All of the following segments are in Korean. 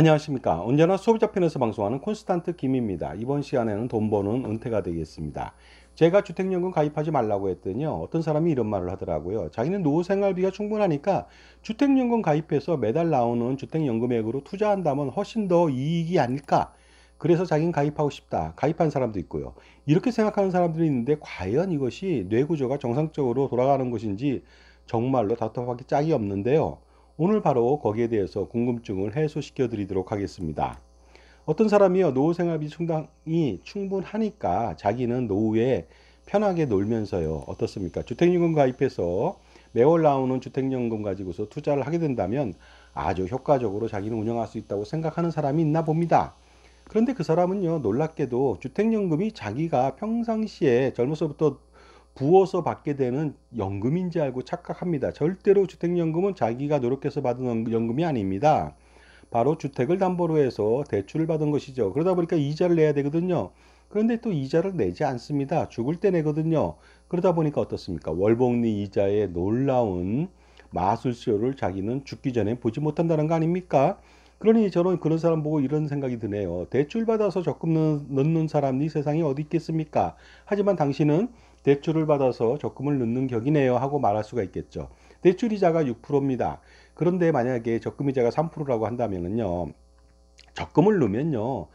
안녕하십니까. 언제나 소비자 편에서 방송하는 콘스탄트 김입니다. 이번 시간에는 돈 버는 은퇴가 되겠습니다. 제가 주택연금 가입하지 말라고 했더니요. 어떤 사람이 이런 말을 하더라고요. 자기는 노후 생활비가 충분하니까 주택연금 가입해서 매달 나오는 주택연금액으로 투자한다면 훨씬 더 이익이 아닐까. 그래서 자기는 가입하고 싶다. 가입한 사람도 있고요. 이렇게 생각하는 사람들이 있는데 과연 이것이 뇌구조가 정상적으로 돌아가는 것인지 정말로 답답하게 짝이 없는데요. 오늘 바로 거기에 대해서 궁금증을 해소시켜 드리도록 하겠습니다. 어떤 사람이요? 노후 생활비 충당이 충분하니까 자기는 노후에 편하게 놀면서요. 어떻습니까? 주택연금 가입해서 매월 나오는 주택연금 가지고서 투자를 하게 된다면 아주 효과적으로 자기는 운영할 수 있다고 생각하는 사람이 있나 봅니다. 그런데 그 사람은요 놀랍게도 주택연금이 자기가 평상시에 젊어서부터 부어서 받게 되는 연금인지 알고 착각합니다. 절대로 주택연금은 자기가 노력해서 받은 연금이 아닙니다. 바로 주택을 담보로 해서 대출을 받은 것이죠. 그러다 보니까 이자를 내야 되거든요. 그런데 또 이자를 내지 않습니다. 죽을 때 내거든요. 그러다 보니까 어떻습니까? 월복리 이자의 놀라운 마술쇼를 자기는 죽기 전에 보지 못한다는 거 아닙니까? 그러니 저는 그런 사람 보고 이런 생각이 드네요. 대출 받아서 적금 넣는 사람이 세상에 어디 있겠습니까? 하지만 당신은 대출을 받아서 적금을 넣는 격이네요 하고 말할 수가 있겠죠. 대출 이자가 6%입니다. 그런데 만약에 적금 이자가 3%라고 한다면요. 적금을 넣으면요.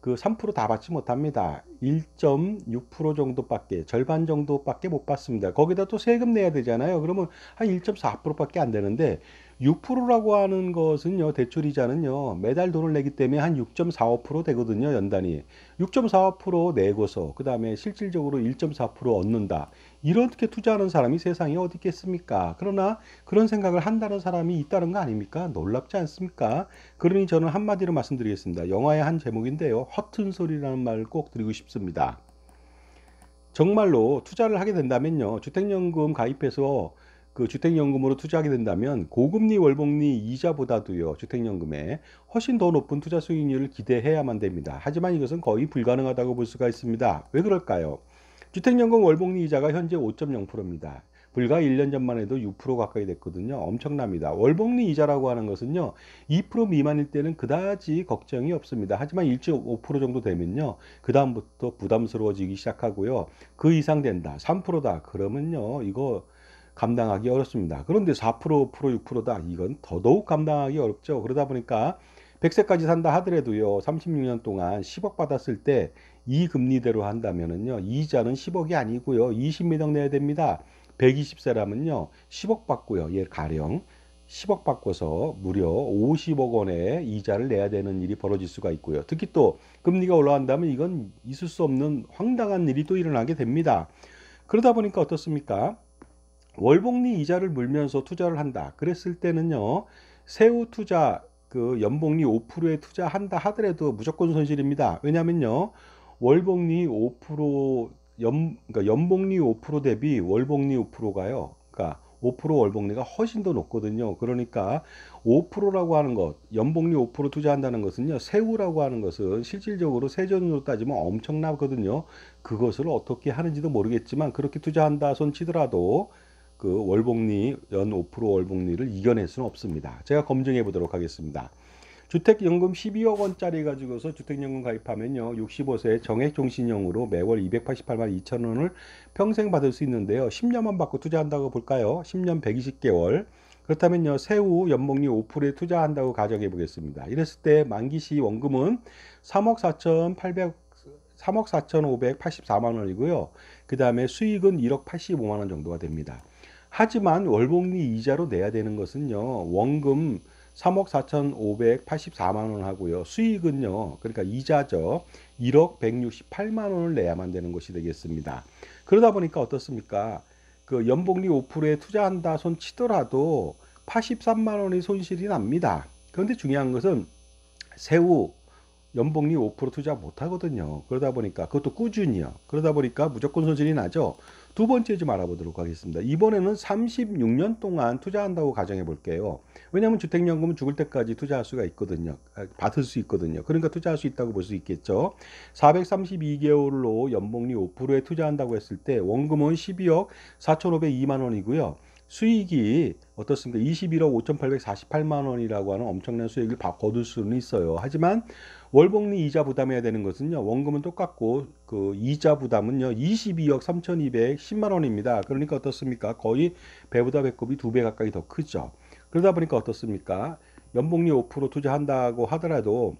그 3%다 받지 못합니다. 1.6% 정도밖에 절반 정도밖에 못 받습니다. 거기다 또 세금 내야 되잖아요. 그러면 한 1.4%밖에 안 되는데 6%라고 하는 것은요, 대출이자는요, 매달 돈을 내기 때문에 한 6.45% 되거든요, 연단이. 6.45% 내고서, 그 다음에 실질적으로 1.4% 얻는다. 이렇게 투자하는 사람이 세상에 어디 있겠습니까? 그러나 그런 생각을 한다는 사람이 있다는 거 아닙니까? 놀랍지 않습니까? 그러니 저는 한마디로 말씀드리겠습니다. 영화의 한 제목인데요. 허튼 소리라는 말을 꼭 드리고 싶습니다. 정말로 투자를 하게 된다면요. 주택연금 가입해서 그 주택연금으로 투자하게 된다면 고금리 월복리 이자보다도요 주택연금에 훨씬 더 높은 투자 수익률을 기대해야만 됩니다. 하지만 이것은 거의 불가능하다고 볼 수가 있습니다. 왜 그럴까요? 주택연금 월복리 이자가 현재 5.0%입니다. 불과 1년 전만 해도 6% 가까이 됐거든요. 엄청납니다. 월복리 이자라고 하는 것은요. 2% 미만일 때는 그다지 걱정이 없습니다. 하지만 1.5% 정도 되면요. 그 다음부터 부담스러워지기 시작하고요. 그 이상 된다. 3%다. 그러면요. 이거 감당하기 어렵습니다. 그런데 4% 6%다. 이건 더더욱 감당하기 어렵죠. 그러다 보니까 100세까지 산다 하더라도요. 36년 동안 10억 받았을 때 이 금리대로 한다면은요. 이자는 10억이 아니고요. 20미당 내야 됩니다. 120세라면요. 10억 받고요. 예, 가령 10억 받고서 무려 50억 원의 이자를 내야 되는 일이 벌어질 수가 있고요. 특히 또 금리가 올라간다면 이건 있을 수 없는 황당한 일이 또 일어나게 됩니다. 그러다 보니까 어떻습니까? 월복리 이자를 물면서 투자를 한다. 그랬을 때는요. 세후 투자 그 연복리 5%에 투자한다 하더라도 무조건 손실입니다. 왜냐면요. 월복리 5% 연, 그러니까 연복리 5% 대비 월복리 5%가요. 그러니까 5% 월복리가 훨씬 더 높거든요. 그러니까 5%라고 하는 것, 연복리 5% 투자한다는 것은요, 세후라고 하는 것은 실질적으로 세전으로 따지면 엄청나거든요. 그것을 어떻게 하는지도 모르겠지만 그렇게 투자한다 손 치더라도 그 월복리 연 5% 월복리를 이겨낼 수는 없습니다. 제가 검증해 보도록 하겠습니다. 주택연금 12억 원짜리 가지고서 주택연금 가입하면요. 65세 정액종신형으로 매월 288만 2천 원을 평생 받을 수 있는데요. 10년만 받고 투자한다고 볼까요? 10년 120개월. 그렇다면요. 세후 연복리 5%에 투자한다고 가정해 보겠습니다. 이랬을 때 만기 시 원금은 3억 4,800 3억 4,584만 원이고요. 그 다음에 수익은 1억 85만 원 정도가 됩니다. 하지만 월복리 이자로 내야 되는 것은요. 원금 3억 4,584만 원 하고요. 수익은요. 그러니까 이자죠. 1억 168만 원을 내야만 되는 것이 되겠습니다. 그러다 보니까 어떻습니까? 그 연복리 5%에 투자한다 손 치더라도 83만 원의 손실이 납니다. 그런데 중요한 것은 세후 연복리 5% 투자 못 하거든요. 그러다 보니까 그것도 꾸준히요. 그러다 보니까 무조건 손실이 나죠. 두 번째 좀 알아보도록 하겠습니다. 이번에는 36년 동안 투자한다고 가정해 볼게요. 왜냐하면 주택연금은 죽을 때까지 투자할 수가 있거든요. 아, 받을 수 있거든요. 그러니까 투자할 수 있다고 볼 수 있겠죠. 432개월로 연복리 5%에 투자한다고 했을 때 원금은 12억 4,502만 원이고요. 수익이 어떻습니까? 21억 5,848만 원이라고 하는 엄청난 수익을 바- 거둘 수는 있어요. 하지만 월복리 이자 부담해야 되는 것은요. 원금은 똑같고 그 이자 부담은요. 22억 3,210만 원입니다. 그러니까 어떻습니까? 거의 배보다 배꼽이 두 배 가까이 더 크죠. 그러다 보니까 어떻습니까? 연복리 5% 투자한다고 하더라도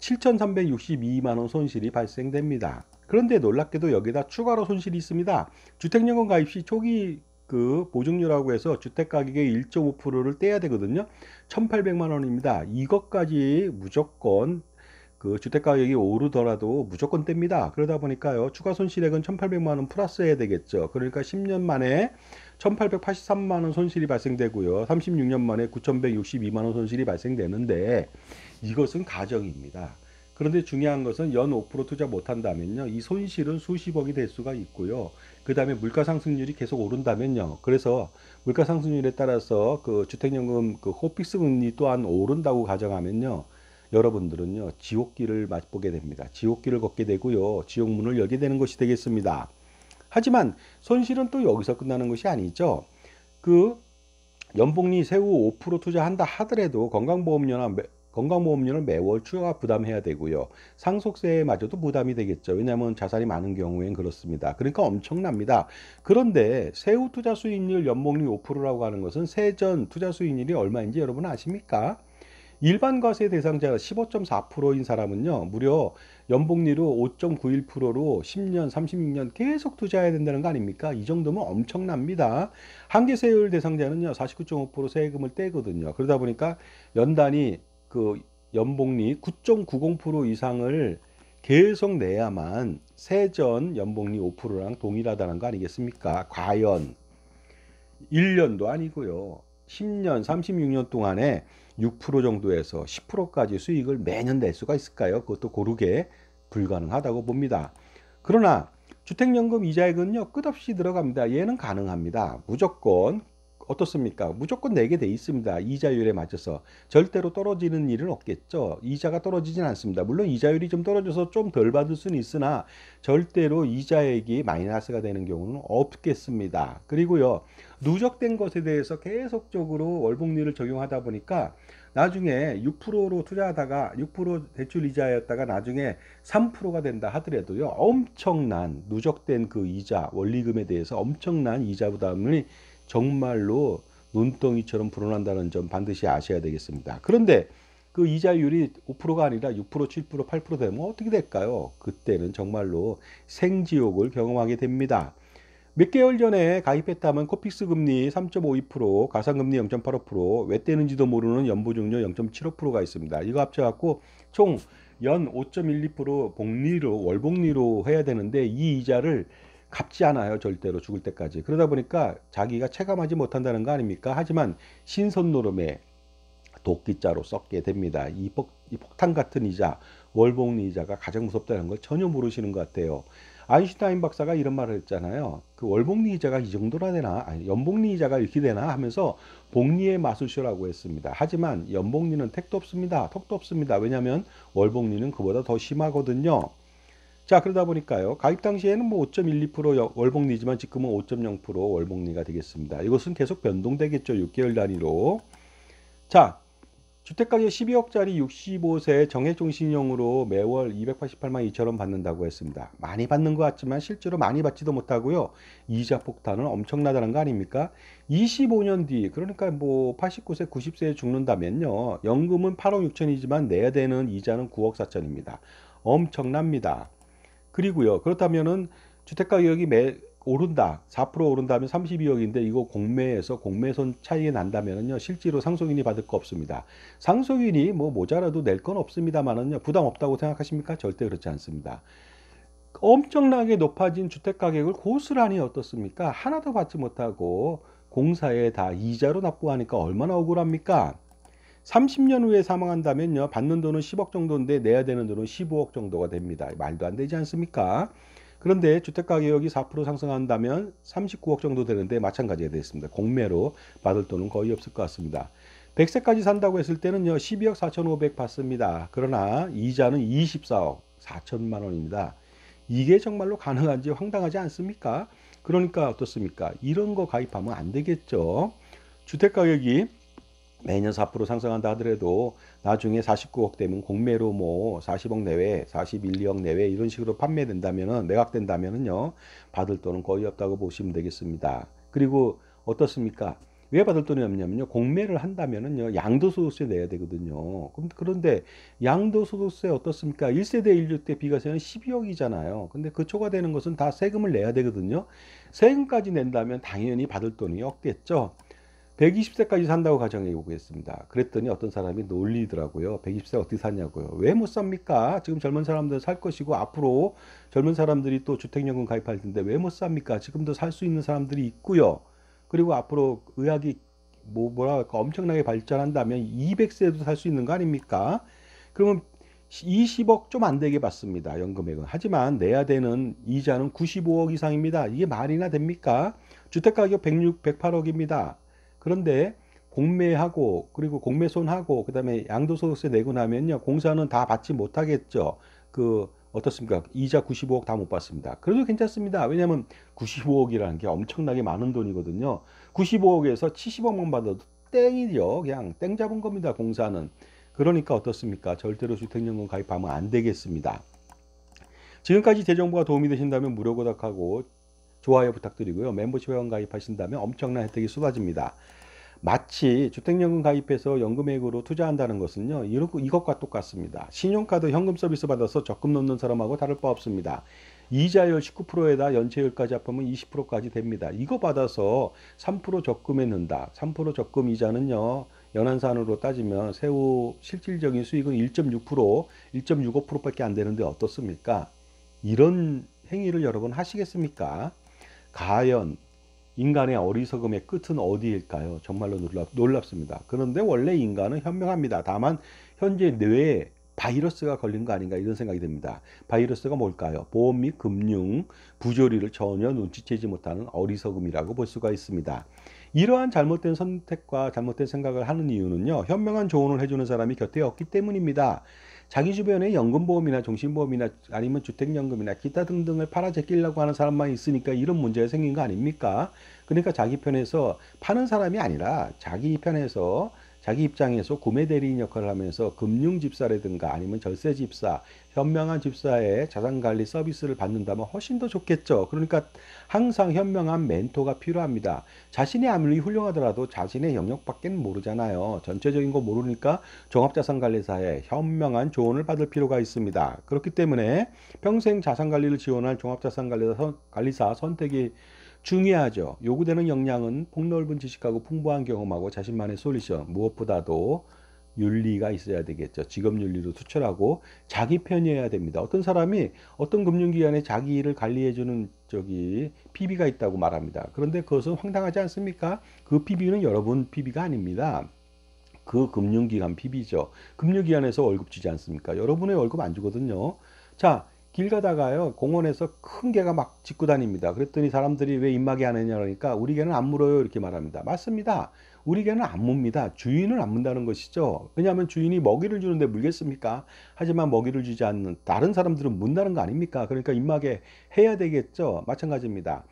7,362만 원 손실이 발생됩니다. 그런데 놀랍게도 여기다 추가로 손실이 있습니다. 주택연금 가입 시 초기 그 보증료라고 해서 주택 가격의 1.5%를 떼야 되거든요. 1,800만 원입니다. 이것까지 무조건 그 주택 가격이 오르더라도 무조건 뗍니다. 그러다 보니까요. 추가 손실액은 1,800만 원 플러스 해야 되겠죠. 그러니까 10년 만에 1,883만 원 손실이 발생되고요. 36년 만에 9,162만 원 손실이 발생되는데 이것은 가정입니다. 그런데 중요한 것은 연 5% 투자 못한다면요. 이 손실은 수십억이 될 수가 있고요. 그 다음에 물가 상승률이 계속 오른다면요. 그래서 물가 상승률에 따라서 그 주택연금 그 호픽스 금리 또한 오른다고 가정하면요. 여러분들은요. 지옥길을 맛보게 됩니다. 지옥길을 걷게 되고요. 지옥문을 열게 되는 것이 되겠습니다. 하지만 손실은 또 여기서 끝나는 것이 아니죠. 그 연봉리 세후 5% 투자한다 하더라도 건강보험료나 매- 건강보험료는 매월 추가 부담해야 되고요. 상속세마저도 부담이 되겠죠. 왜냐하면 자산이 많은 경우엔 그렇습니다. 그러니까 엄청납니다. 그런데 세후 투자 수익률 연봉리 5%라고 하는 것은 세전 투자 수익률이 얼마인지 여러분 아십니까? 일반 과세 대상자 15.4%인 사람은요, 무려 연봉리로 5.91%로 10년, 36년 계속 투자해야 된다는 거 아닙니까? 이 정도면 엄청납니다. 한계세율 대상자는요, 49.5% 세금을 떼거든요. 그러다 보니까 연단위 그 연봉리 9.90% 이상을 계속 내야만 세전 연봉리 5%랑 동일하다는 거 아니겠습니까? 과연 1년도 아니고요. 10년, 36년 동안에 6% 정도에서 10%까지 수익을 매년 낼 수가 있을까요? 그것도 고르게 불가능하다고 봅니다. 그러나 주택연금 이자액은요 끝없이 들어갑니다. 얘는 가능합니다. 무조건 어떻습니까? 무조건 내게 돼 있습니다. 이자율에 맞춰서 절대로 떨어지는 일은 없겠죠. 이자가 떨어지진 않습니다. 물론 이자율이 좀 떨어져서 좀 덜 받을 수는 있으나 절대로 이자액이 마이너스가 되는 경우는 없겠습니다. 그리고요 누적된 것에 대해서 계속적으로 월복리를 적용하다 보니까 나중에 6%로 투자하다가 6% 대출 이자였다가 나중에 3%가 된다 하더라도요 엄청난 누적된 그 이자 원리금에 대해서 엄청난 이자 부담을 정말로 눈덩이처럼 불어난다는 점 반드시 아셔야 되겠습니다. 그런데 그 이자율이 5%가 아니라 6%, 7%, 8% 되면 어떻게 될까요? 그때는 정말로 생지옥을 경험하게 됩니다. 몇 개월 전에 가입했다면 코픽스 금리 3.52%, 가상금리 0.85%, 왜 떼는지도 모르는 연보증료 0.75%가 있습니다. 이거 합쳐갖고 총 연 5.12% 복리로 월복리로 해야 되는데 이 이자를 갚지 않아요 절대로 죽을 때까지. 그러다 보니까 자기가 체감하지 못한다는 거 아닙니까? 하지만 신선 노름에 도끼자로 썩게 됩니다. 이, 폭, 이 폭탄 같은 이자 월복리 이자가 가장 무섭다는 걸 전혀 모르시는 것 같아요. 아인슈타인 박사가 이런 말을 했잖아요. 그 월복리 이자가 이 정도나 되나? 아니 연복리 이자가 이렇게 되나? 하면서 복리의 마술쇼라고 했습니다. 하지만 연복리는 택도 없습니다. 턱도 없습니다. 왜냐하면 월복리는 그보다 더 심하거든요 자 그러다 보니까요. 가입 당시에는 뭐 5.12% 월복리지만 지금은 5.0% 월복리가 되겠습니다. 이것은 계속 변동되겠죠. 6개월 단위로. 자 주택가격 12억짜리 65세 정액종신형으로 매월 288만 2천 원 받는다고 했습니다. 많이 받는 것 같지만 실제로 많이 받지도 못하고요. 이자 폭탄은 엄청나다는 거 아닙니까? 25년 뒤 그러니까 뭐 89세 90세에 죽는다면요. 연금은 8억 6천이지만 내야 되는 이자는 9억 4천입니다. 엄청납니다 그리고요. 그렇다면은 주택 가격이 매 오른다. 4% 오른다면 32억인데 이거 공매에서 공매손 차이가 난다면은요. 실제로 상속인이 받을 거 없습니다. 상속인이 뭐 모자라도 낼 건 없습니다만은요. 부담 없다고 생각하십니까? 절대 그렇지 않습니다. 엄청나게 높아진 주택 가격을 고스란히 어떻습니까? 하나도 받지 못하고 공사에 다 이자로 납부하니까 얼마나 억울합니까? 30년 후에 사망한다면요. 받는 돈은 10억 정도인데 내야 되는 돈은 15억 정도가 됩니다. 말도 안 되지 않습니까? 그런데 주택 가격이 4% 상승한다면 39억 정도 되는데 마찬가지가 됐습니다. 공매로 받을 돈은 거의 없을 것 같습니다. 100세까지 산다고 했을 때는요. 12억 4,500 받습니다. 그러나 이자는 24억 4천만 원입니다. 이게 정말로 가능한지 황당하지 않습니까? 그러니까 어떻습니까? 이런 거 가입하면 안 되겠죠. 주택 가격이 매년 4% 상승한다 하더라도 나중에 49억 되면 공매로 뭐 40억 내외, 41억 내외 이런 식으로 판매된다면은 매각된다면은요 받을 돈은 거의 없다고 보시면 되겠습니다. 그리고 어떻습니까? 왜 받을 돈이 없냐면요 공매를 한다면은요 양도소득세 내야 되거든요. 그런데 양도소득세 어떻습니까? 1세대 1주 때 비과세는 12억이잖아요. 근데 그 초과되는 것은 다 세금을 내야 되거든요. 세금까지 낸다면 당연히 받을 돈이 없겠죠. 120세까지 산다고 가정해 보겠습니다. 그랬더니 어떤 사람이 놀리더라고요. 120세 어떻게 사냐고요. 왜 못 삽니까? 지금 젊은 사람들 살 것이고 앞으로 젊은 사람들이 또 주택연금 가입할 텐데 왜 못 삽니까? 지금도 살 수 있는 사람들이 있고요. 그리고 앞으로 의학이 뭐 뭐라 할까 엄청나게 발전한다면 200세도 살 수 있는 거 아닙니까? 그러면 20억 좀 안 되게 받습니다. 연금액은. 하지만 내야 되는 이자는 95억 이상입니다. 이게 말이나 됩니까? 주택가격 106, 108억입니다. 그런데 공매하고 그리고 공매손하고 그다음에 양도소득세 내고 나면요 공사는 다 받지 못하겠죠. 그 어떻습니까? 이자 95억 다 못 받습니다. 그래도 괜찮습니다. 왜냐하면 95억이라는 게 엄청나게 많은 돈이거든요. 95억에서 70억만 받아도 땡이죠. 그냥 땡 잡은 겁니다. 공사는. 그러니까 어떻습니까? 절대로 주택연금 가입하면 안 되겠습니다. 지금까지 대정부가 도움이 되신다면 무료 구독하고 좋아요 부탁드리고요. 멤버십 회원 가입하신다면 엄청난 혜택이 쏟아집니다. 마치 주택연금 가입해서 연금액으로 투자한다는 것은요. 이것과 똑같습니다. 신용카드 현금 서비스 받아서 적금 넣는 사람하고 다를 바 없습니다. 이자율 19%에다 연체율까지 합하면 20%까지 됩니다. 이거 받아서 3% 적금에 넣는다. 3% 적금 이자는요. 연한산으로 따지면 세후 실질적인 수익은 1.6%, 1.65%밖에 안 되는데 어떻습니까? 이런 행위를 여러분 하시겠습니까? 가연 인간의 어리석음의 끝은 어디일까요? 정말로 놀랍, 놀랍 습니다. 그런데 원래 인간은 현명합니다. 다만 현재 뇌에 바이러스가 걸린 거 아닌가 이런 생각이 듭니다. 바이러스가 뭘까요? 보험 및 금융 부조리를 전혀 눈치채지 못하는 어리석음이라고 볼 수가 있습니다. 이러한 잘못된 선택과 잘못된 생각을 하는 이유는요. 현명한 조언을 해주는 사람이 곁에 없기 때문입니다. 자기 주변에 연금보험이나 종신보험이나 아니면 주택연금이나 기타 등등을 팔아 제끼려고 하는 사람만 있으니까 이런 문제가 생긴 거 아닙니까? 그러니까 자기 편에서 파는 사람이 아니라 자기 편에서 자기 입장에서 구매 대리인 역할을 하면서 금융 집사라든가 아니면 절세 집사, 현명한 집사의 자산 관리 서비스를 받는다면 훨씬 더 좋겠죠. 그러니까 항상 현명한 멘토가 필요합니다. 자신이 아무리 훌륭하더라도 자신의 영역밖에 모르잖아요. 전체적인 거 모르니까 종합자산 관리사의 현명한 조언을 받을 필요가 있습니다. 그렇기 때문에 평생 자산 관리를 지원할 종합자산 관리사 선택이 중요하죠. 요구되는 역량은 폭넓은 지식하고 풍부한 경험하고 자신만의 솔루션 무엇보다도 윤리가 있어야 되겠죠. 직업 윤리로 투철하고 자기 편이어야 됩니다. 어떤 사람이 어떤 금융기관에 자기 일을 관리해주는 저기 PB가 있다고 말합니다. 그런데 그것은 황당하지 않습니까? 그 PB는 여러분 PB가 아닙니다. 그 금융기관 PB죠. 금융기관에서 월급 주지 않습니까? 여러분의 월급 안 주거든요. 자, 길 가다가요 공원에서 큰 개가 막 짖고 다닙니다. 그랬더니 사람들이 왜 입마개 안 했냐 그러니까 우리 개는 안 물어요 이렇게 말합니다. 맞습니다. 우리 개는 안 묻니다. 주인을 안 문다는 것이죠. 왜냐하면 주인이 먹이를 주는데 물겠습니까? 하지만 먹이를 주지 않는 다른 사람들은 문다는 거 아닙니까? 그러니까 입마개 해야 되겠죠. 마찬가지입니다.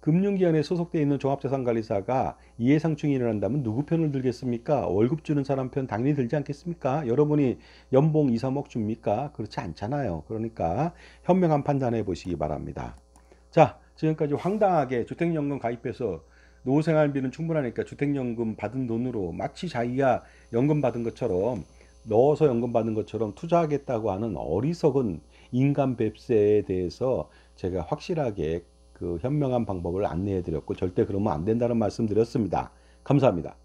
금융기관에 소속되어 있는 종합자산관리사가 이해상충이 일어난다면 누구 편을 들겠습니까? 월급 주는 사람 편 당연히 들지 않겠습니까? 여러분이 연봉 2, 3억 줍니까? 그렇지 않잖아요. 그러니까 현명한 판단해 보시기 바랍니다. 자, 지금까지 황당하게 주택연금 가입해서 노후생활비는 충분하니까 주택연금 받은 돈으로 마치 자기가 연금 받은 것처럼 넣어서 연금 받은 것처럼 투자하겠다고 하는 어리석은 인간 뱁새에 대해서 제가 확실하게 그 현명한 방법을 안내해 드렸고 절대 그러면 안 된다는 말씀 드렸습니다. 감사합니다.